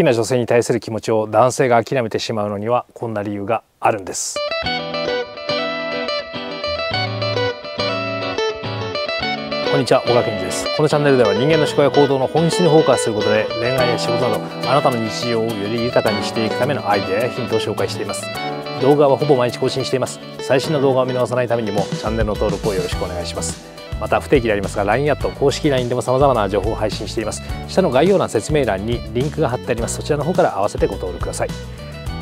きな女性に対する気持ちを男性が諦めてしまうのにはこんな理由があるんです。こんにちは小川健二です。このチャンネルでは人間の思考や行動の本質にフォーカスすることで恋愛や仕事などあなたの日常をより豊かにしていくためのアイデアやヒントを紹介しています。動画はほぼ毎日更新しています。最新の動画を見逃さないためにもチャンネルの登録をよろしくお願いします。また不定期でありますが LINE アット公式 LINE でも様々な情報を配信しています。下の概要欄説明欄にリンクが貼ってあります。そちらの方から合わせてご登録ください。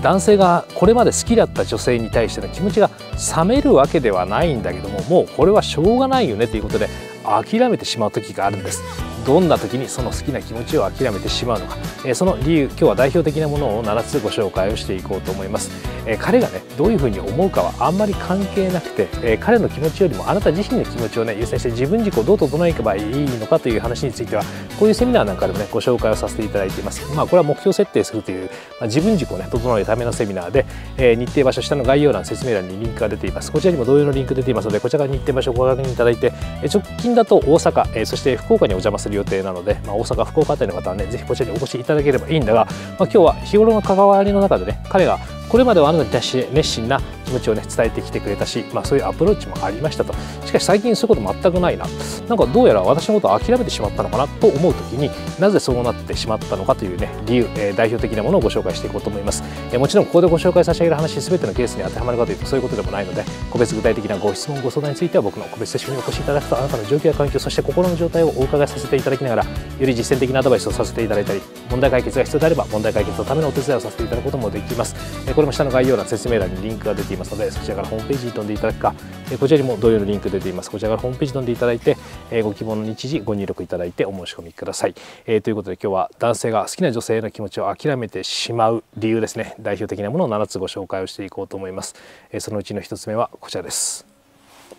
男性がこれまで好きだった女性に対しての気持ちが冷めるわけではないんだけどももうこれはしょうがないよねということで諦めてしまう時があるんです。どんな時にその好きな気持ちを諦めてしまうのか、えその理由今日は代表的なものを7つご紹介をしていこうと思います、え彼がねどういうふうに思うかはあんまり関係なくて、え彼の気持ちよりもあなた自身の気持ちをね優先して自分軸をどう整えばいいのかという話についてはこういうセミナーなんかでもねご紹介をさせていただいています。まあこれは目標設定するという、まあ、自分軸をね整えるためのセミナーで、え日程場所下の概要欄説明欄にリンクが出ています。こちらにも同様のリンク出ていますのでこちらから日程場所をご確認いただいて直近だと大阪、えそして福岡にお邪魔する予定なので、まあ、大阪福岡あたりの方はねぜひこちらにお越しいただければいいんだが、まあ、今日は日頃の関わりの中でね彼がこれまではあなたに対して熱心な気持ちをね伝えてきてくれたし、まあ、そういうアプローチもありましたと。しかし最近そういうこと全くないな。なんかどうやら私のことを諦めてしまったのかなと思う時になぜそうなってしまったのかというね理由、えー、代表的なものをご紹介していこうと思います、えー、もちろんここでご紹介差し上げる話全てのケースに当てはまるかというとそういうことでもないので個別具体的なご質問ご相談については僕の個別セッションにお越しいただくとあなたの状況や環境そして心の状態をお伺いさせていただきながらより実践的なアドバイスをさせていただいたり問題解決が必要であれば問題解決のためのお手伝いをさせていただくこともできます、え、これも下の概要欄説明欄にリンクが出ています。ますのでそちらからホームページに飛んでいただくかこちらにも同様のリンク出ています。こちらからホームページ飛んでいただいてご希望の日時ご入力いただいてお申し込みください、えー、ということで今日は男性が好きな女性の気持ちを諦めてしまう理由ですね。代表的なものを7つご紹介をしていこうと思います、え、そのうちの1つ目はこちらです。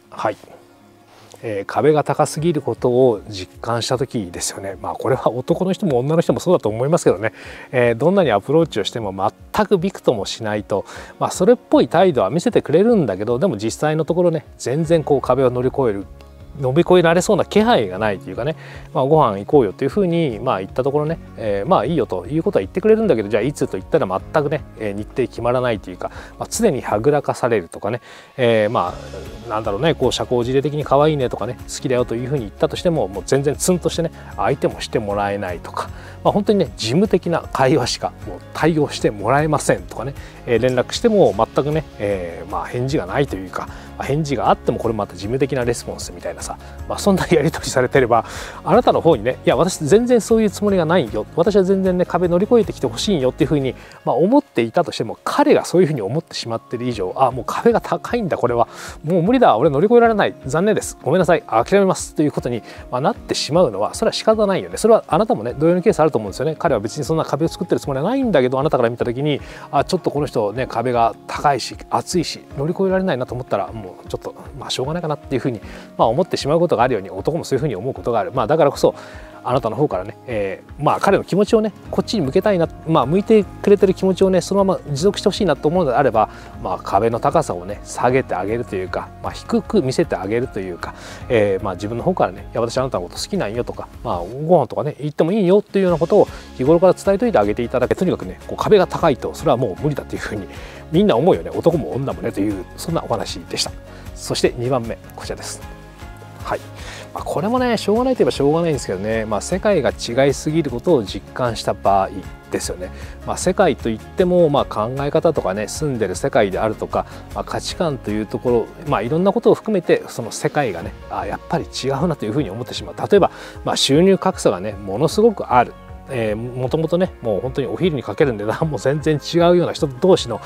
はい。えー、壁が高すぎることを実感した時ですよね。まあこれは男の人も女の人もそうだと思いますけどね、えー、どんなにアプローチをしても全くびくともしないと、まあ、それっぽい態度は見せてくれるんだけどでも実際のところね全然こう壁を乗り越える乗り越えられそうな気配がないというかね、まあ、ご飯行こうよというふうに、まあ、言ったところね、えー、まあいいよということは言ってくれるんだけどじゃあいつと言ったら全くね、日程決まらないというか、まあ、常にはぐらかされるとかね、えー、まあなんだろうねこう社交辞令的に可愛いねとかね好きだよというふうに言ったとしてももう全然ツンとしてね相手もしてもらえないとか、まあ、本当にね事務的な会話しかもう対応してもらえませんとかね、えー、連絡しても全くね、えー、まあ返事がないというか、返事があってもこれまた事務的なレスポンスみたいなさ、まあ、そんなやり取りされてればあなたの方にねいや私全然そういうつもりがないよ。私は全然ね壁乗り越えてきてほしいよっていうふうに、まあ、思っていたとしても彼がそういうふうに思ってしまってる以上あもう壁が高いんだこれは。もう無理だ俺乗り越えられない。残念です。ごめんなさい。諦めます。ということに、まあ、なってしまうのはそれは仕方ないよね。それはあなたもね同様のケースあると思うんですよね。彼は別にそんな壁を作ってるつもりはないんだけどあなたから見た時にあちょっとこの人ね壁が高いし厚いし乗り越えられないなと思ったらもうちょっとまあしょうがないかなっていうふうに、まあ、思ってしまうことがあるように男もそういうふうに思うことがある、まあ、だからこそあなたの方からね、えー、まあ彼の気持ちをねこっちに向けたいな、まあ、向いてくれてる気持ちをねそのまま持続してほしいなと思うのであれば、まあ、壁の高さをね下げてあげるというか、まあ、低く見せてあげるというか、えー、まあ自分の方からね「いや私あなたのこと好きなんよ」とか、まあ、ご飯とかね言ってもいいよっていうようなことを日頃から伝えといてあげていただけとにかくねこう壁が高いとそれはもう無理だというふうにみんな思うよね男も女もねというそんなお話でした。そして2番目こちらです。はい、まあ、これもねしょうがないといえばしょうがないんですけどね、まあ、世界が違いすぎることを実感した場合ですよね、まあ、世界といっても、まあ、考え方とかね住んでる世界であるとか、まあ、価値観というところ、まあ、いろんなことを含めてその世界がねあやっぱり違うなというふうに思ってしまう。例えば、まあ、収入格差がねものすごくある。えー、もともとねもう本当にお昼にかける値段も全然違うような人同士の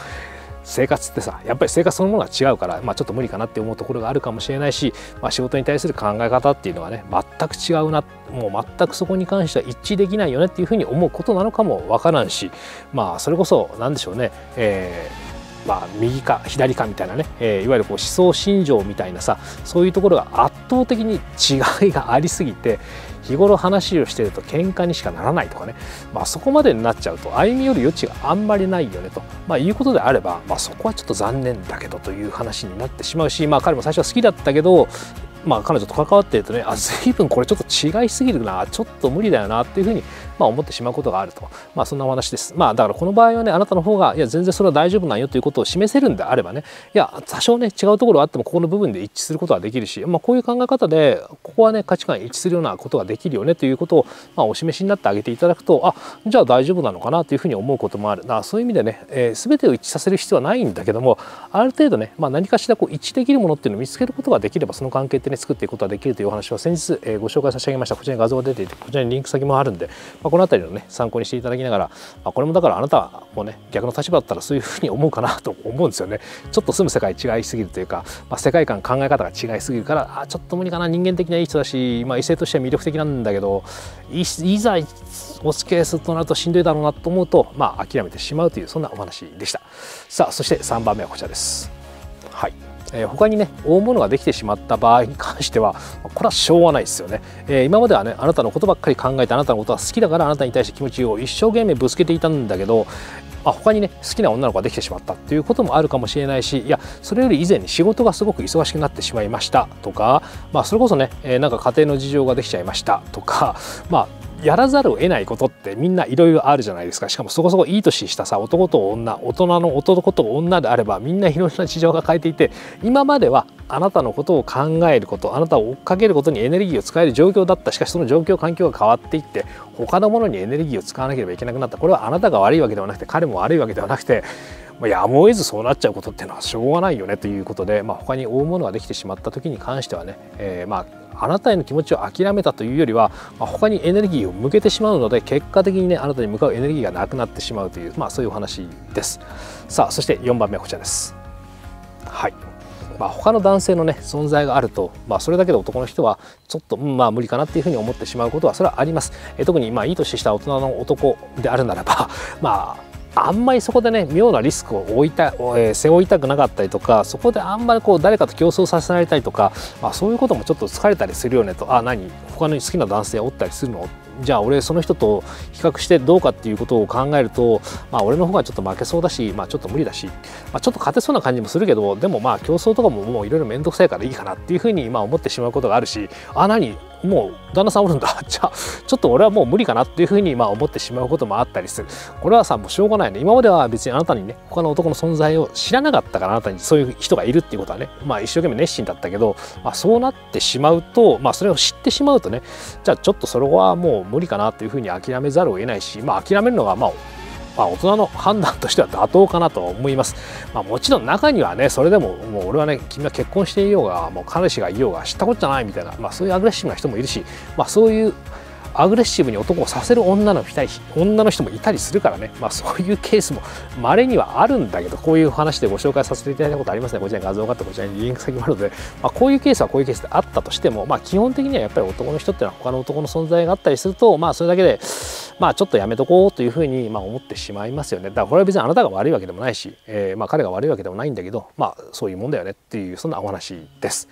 生活ってさやっぱり生活そのものが違うから、まあ、ちょっと無理かなって思うところがあるかもしれないし、まあ、仕事に対する考え方っていうのはね全く違うなもう全くそこに関しては一致できないよねっていうふうに思うことなのかもわからんしまあそれこそ何でしょうね、えーまあ、右か左かみたいなね、えー、いわゆるこう思想信条みたいなさそういうところが圧倒的に違いがありすぎて日頃話をしてると喧嘩にしかならないとかね、まあ、そこまでになっちゃうと歩み寄る余地があんまりないよねと、まあ、いうことであれば、まあ、そこはちょっと残念だけどという話になってしまうし、まあ、彼も最初は好きだったけどまあ、彼女と関わっているとねあ随分これちょっと違いすぎるなちょっと無理だよなっていうふうにまあ、思ってしまうことがあると、まあ、そんなお話です。まあ、だからこの場合はねあなたの方がいや全然それは大丈夫なんよということを示せるんであればねいや多少ね違うところがあってもここの部分で一致することはできるし、まあ、こういう考え方でここはね価値観一致するようなことができるよねということを、まあ、お示しになってあげていただくとあじゃあ大丈夫なのかなというふうに思うこともあるだそういう意味でね、えー、全てを一致させる必要はないんだけどもある程度ね、まあ、何かしらこう一致できるものっていうのを見つけることができればその関係ってね作っていくことができるというお話を先日、えー、ご紹介差し上げましたこちらに画像が出ていてこちらにリンク先もあるんで、まあ、この辺りのね参考にしていただきながら、まあ、これもだからあなたもね逆の立場だったらそういうふうに思うかなと 思うんですよね。ちょっと住む世界違いすぎるというか、まあ、世界観考え方が違いすぎるからあちょっと無理かな。人間的にはいい人だし、まあ、異性としては魅力的なんだけどいざお付き合いするとなるとしんどいだろうなと思うと、まあ、諦めてしまうというそんなお話でした。さあそして3番目はこちらです。えー、他にね大物ができてしまった場合に関してはこれはしょうがないですよね、えー、今まではねあなたのことばっかり考えてあなたのことが好きだからあなたに対して気持ちを一生懸命ぶつけていたんだけどあ他にね好きな女の子ができてしまったっていうこともあるかもしれないしいやそれより以前に仕事がすごく忙しくなってしまいましたとか、まあ、それこそね、えー、なんか家庭の事情ができちゃいましたとかまあやらざるを得ないことってみんないろいろあるじゃないですか。しかもそこそこいい年したさ男と女大人の男と女であればみんないろいろな事情が変えていて今まではあなたのことを考えることあなたを追っかけることにエネルギーを使える状況だった。しかしその状況環境が変わっていって他のものにエネルギーを使わなければいけなくなった。これはあなたが悪いわけではなくて彼も悪いわけではなくてやむを得ずそうなっちゃうことっていうのはしょうがないよねということで、まあ、他に追うものができてしまった時に関してはね、えー、まああなたへの気持ちを諦めたというよりは、まあ、他にエネルギーを向けてしまうので結果的にねあなたに向かうエネルギーがなくなってしまうという、まあ、そういうお話です。さあそして4番目はこちらです。はい。まあ、他の男性のね存在があると、まあ、それだけで男の人はちょっと、うん、まあ無理かなっていうふうに思ってしまうことはそれはあります。え特にまあいい年した大人の男であるならばまああんまりそこでね妙なリスクを負いた、えー、背負いたくなかったりとかそこであんまりこう誰かと競争させられたりとか、まあ、そういうこともちょっと疲れたりするよねと。あ何？他に好きな男性おったりするの？じゃあ俺その人と比較してどうかっていうことを考えると、まあ、俺の方がちょっと負けそうだし、まあ、ちょっと無理だし、まあ、ちょっと勝てそうな感じもするけどでもまあ競争とかももういろいろ面倒くさいからいいかなっていうふうにまあ思ってしまうことがあるしあ何？もう旦那さんおるんだ。じゃあちょっと俺はもう無理かなっていうふうにまあ思ってしまうこともあったりする。これはさもうしょうがないね。今までは別にあなたにね他の男の存在を知らなかったからあなたにそういう人がいるっていうことはねまあ一生懸命熱心だったけど、まあ、そうなってしまうとまあそれを知ってしまうとねじゃあちょっとそれはもう無理かなっていうふうに諦めざるを得ないしまあ諦めるのがまあまあ、大人の判断としては妥当かなと思います。まあ、もちろん中にはねそれでももう俺はね君は結婚していようがもう彼氏がいようが知ったことじゃないみたいな、まあ、そういうアグレッシブな人もいるし、まあ、そういうアグレッシブに男をさせる女の女の人もいたりするからね、まあ、そういうケースも稀にはあるんだけどこういう話でご紹介させていただいたことありますねこちらに画像があってこちらにリンク先もあるので、まあ、こういうケースはこういうケースであったとしても、まあ、基本的にはやっぱり男の人っていうのは他の男の存在があったりすると、まあ、それだけでまあちょっとやめとこうというふうにまあ思ってしまいますよね。だからこれは別にあなたが悪いわけでもないし、えー、まあ彼が悪いわけでもないんだけどまあそういうもんだよねっていうそんなお話です。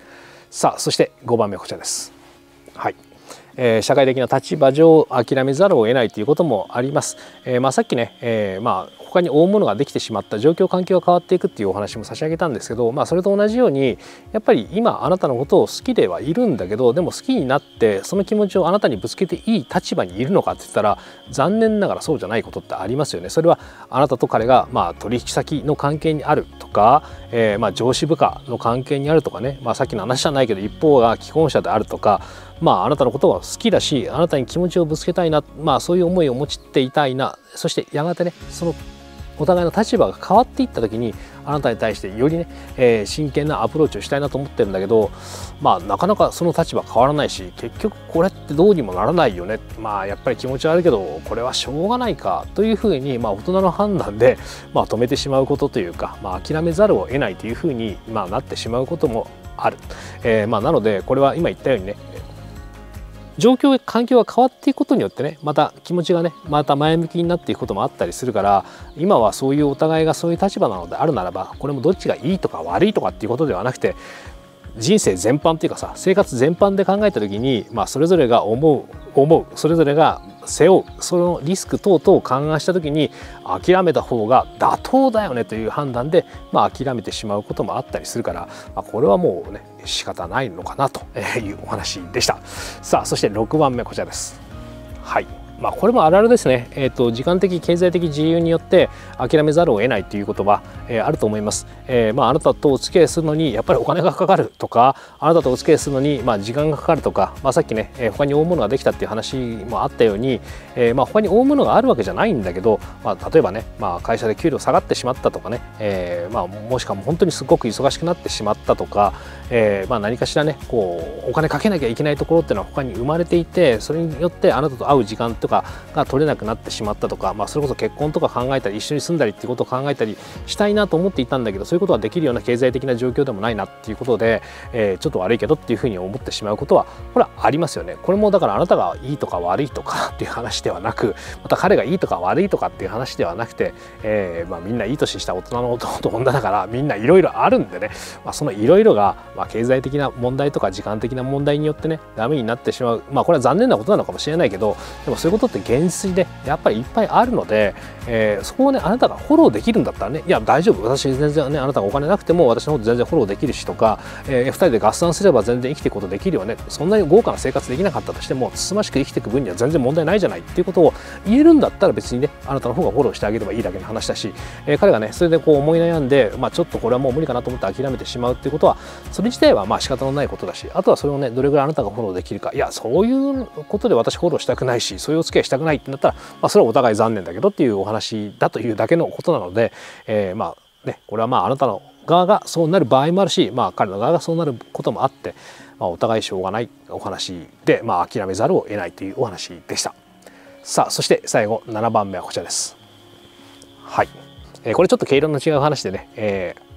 さあそして5番目はこちらです。はい。えー、社会的な立場上諦めざるを得ないということもあります。えー、まあ、さっきね、えー、まあ他に大物ができてしまった状況環境が変わっていくっていうお話も差し上げたんですけど、まあ、それと同じようにやっぱり今あなたのことを好きではいるんだけどでも好きになってその気持ちをあなたにぶつけていい立場にいるのかって言ったら残念ながらそうじゃないことってありますよね。それはあなたと彼がまあ取引先の関係にあるとか、えー、まあ上司部下の関係にあるとかね、まあ、さっきの話じゃないけど一方が既婚者であるとかまあ、あなたのことが好きだしあなたに気持ちをぶつけたいな、まあ、そういう思いを持ちっていたいな。そしてやがてねそのお互いの立場が変わっていった時にあなたに対してよりね、えー、真剣なアプローチをしたいなと思ってるんだけどまあなかなかその立場変わらないし結局これってどうにもならないよね。まあやっぱり気持ち悪いけどこれはしょうがないかというふうに、まあ、大人の判断で、まあ、止めてしまうことというか、まあ、諦めざるを得ないというふうに、まあ、なってしまうこともある、えーまあ、なのでこれは今言ったようにね状況環境が変わっていくことによってねまた気持ちがねまた前向きになっていくこともあったりするから今はそういうお互いがそういう立場なのであるならばこれもどっちがいいとか悪いとかっていうことではなくて人生全般っていうかさ生活全般で考えた時に、まあ、それぞれが思う思うそれぞれが背負うそのリスク等々を勘案した時に諦めた方が妥当だよねという判断で、まあ、諦めてしまうこともあったりするから、まあ、これはもうね仕方ないのかなというお話でした。さあそして6番目こちらです。はい。まあ、これもあるあるですね、えーと、時間的経済的自由によって諦めざるを得ないということは、えー、あると思います、えー、まあ、あなたとお付き合いするのにやっぱりお金がかかるとかあなたとお付き合いするのに、まあ、時間がかかるとか、まあ、さっきね、えー、他に大物ができたっていう話もあったように、えーまあ、他に大物があるわけじゃないんだけど、まあ、例えばね、まあ、会社で給料下がってしまったとかね、えーまあ、もしくは本当にすごく忙しくなってしまったとか、えーまあ、何かしらねこうお金かけなきゃいけないところっていうのは他に生まれていてそれによってあなたと会う時間とかが取れなくなってしまったとか、まあ、それこそ結婚とか考えたり一緒に住んだりっていうことを考えたりしたいなと思っていたんだけどそういうことはできるような経済的な状況でもないなっていうことで、えー、ちょっと悪いけどっていうふうに思ってしまうことはこれはありますよね。これもだからあなたがいいとか悪いとかっていう話ではなくまた彼がいいとか悪いとかっていう話ではなくて、えーまあ、みんないい年した大人の男と女だからみんないろいろあるんでね、まあ、そのいろいろが、まあ、経済的な問題とか時間的な問題によってねダメになってしまうまあこれは残念なことなのかもしれないけどでもそういうことって現実でやっぱりいっぱいあるので、えー、そこをねあなたがフォローできるんだったらねいや大丈夫。私全然ねあなたがお金なくても私のこと全然フォローできるしとか、えー、2人で合算すれば全然生きていくことできるよね。そんなに豪華な生活できなかったとしてもつつましく生きていく分には全然問題ないじゃないっていうことを言えるんだったら別にねあなたの方がフォローしてあげればいいだけの話だし、えー、彼がねそれでこう思い悩んで、まあ、ちょっとこれはもう無理かなと思って諦めてしまうっていうことはそれ自体はまあ仕方のないことだしあとはそれをねどれぐらいあなたがフォローできるか。いやそういうことで私フォローしたくないしそういうお付き合いしたくないってなったら、まあ、それはお互い残念だけどっていうお話だというだけのことなので、えー、まあねこれはまああなたの側がそうなる場合もあるし、まあ、彼の側がそうなることもあって、まあ、お互いしょうがないお話で、まあ、諦めざるを得ないというお話でした。さあそして最後7番目はこちらです。はい、えー、これちょっと毛色の違う話でね、えー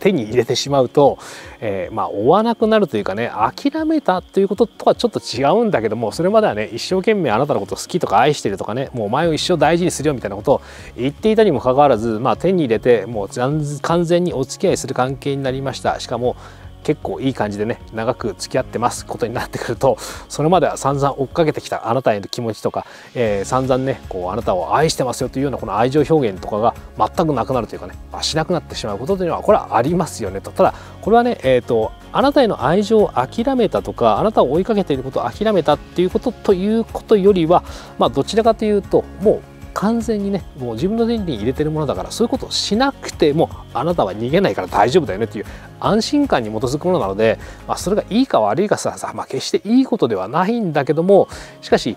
手に入れてしまうと、えー、まあ追わなくなるというかね諦めたということとはちょっと違うんだけどもそれまではね一生懸命あなたのこと好きとか愛してるとかねもうお前を一生大事にするよみたいなことを言っていたにもかかわらず、まあ、手に入れてもう完全にお付き合いする関係になりました。しかも結構いい感じでね長く付き合ってますことになってくるとそれまでは散々追っかけてきたあなたへの気持ちとか、えー、散々ねこうあなたを愛してますよというようなこの愛情表現とかが全くなくなるというかねあしなくなってしまうことというのはこれはありますよねと。ただこれはね、えーと、あなたへの愛情を諦めたとかあなたを追いかけていることを諦めたっていうことということよりはまあどちらかというともう完全にねもう自分の手に入れてるものだからそういうことをしなくてもあなたは逃げないから大丈夫だよねっていう安心感に基づくものなので、まあ、それがいいか悪いかさ、まあ、決していいことではないんだけどもしかし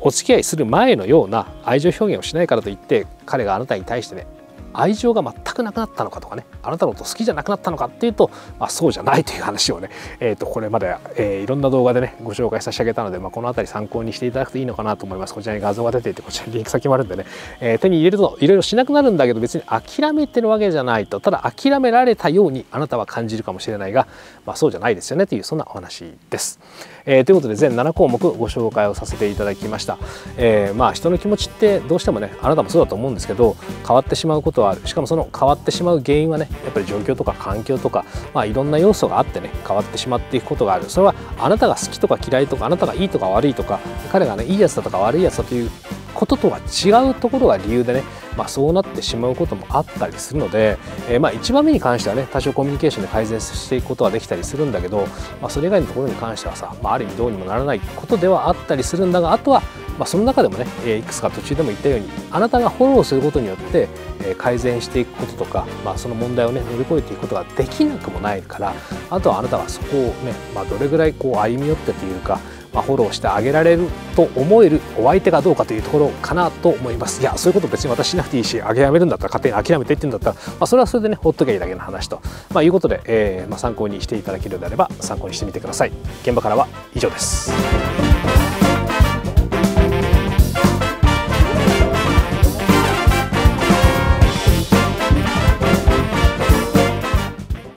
お付き合いする前のような愛情表現をしないからといって彼があなたに対してね愛情が全くなくなったのかとかねあなたのこと好きじゃなくなったのかっていうと、まあ、そうじゃないという話をね、えー、とこれまで、えー、いろんな動画でねご紹介差し上げたので、まあ、この辺り参考にしていただくといいのかなと思います。こちらに画像が出ていてこちらにリンク先もあるんでね、えー、手に入れるといろいろしなくなるんだけど別に諦めてるわけじゃないと。ただ諦められたようにあなたは感じるかもしれないが、まあ、そうじゃないですよねというそんなお話です。えー、ということで全7項目ご紹介をさせていただきました、えー、まあ人の気持ちってどうしてもねあなたもそうだと思うんですけど変わってしまうことはある。しかもその変わってしまう原因はねやっぱり状況とか環境とか、まあ、いろんな要素があってね変わってしまっていくことがある。それはあなたが好きとか嫌いとかあなたがいいとか悪いとか彼がねいいやつだとか悪いやつだということとは違うところが理由でね、まあ、そうなってしまうこともあったりするので、えー、まあ1番目に関してはね多少コミュニケーションで改善していくことはできたりするんだけど、まあ、それ以外のところに関してはさ、まあ、ある意味どうにもならないことではあったりするんだがあとはまあ、その中でもね、えいくつか途中でも言ったようにあなたがフォローすることによって、え改善していくこととか、まあ、その問題をね乗り越えていくことができなくもないからあとはあなたはそこをね、まあ、どれぐらいこう歩み寄ってというかまあ、フォローしてあげられると思えるお相手がどうかというところかなと思います。いやそういうこと別に私しなくていいしあげやめるんだったら勝手に諦めてって言うんだったら、まあ、それはそれでねほっとけばいいだけの話と、まあ、いうことで、えーまあ、参考にしていただけるのであれば参考にしてみてください。現場からは以上です。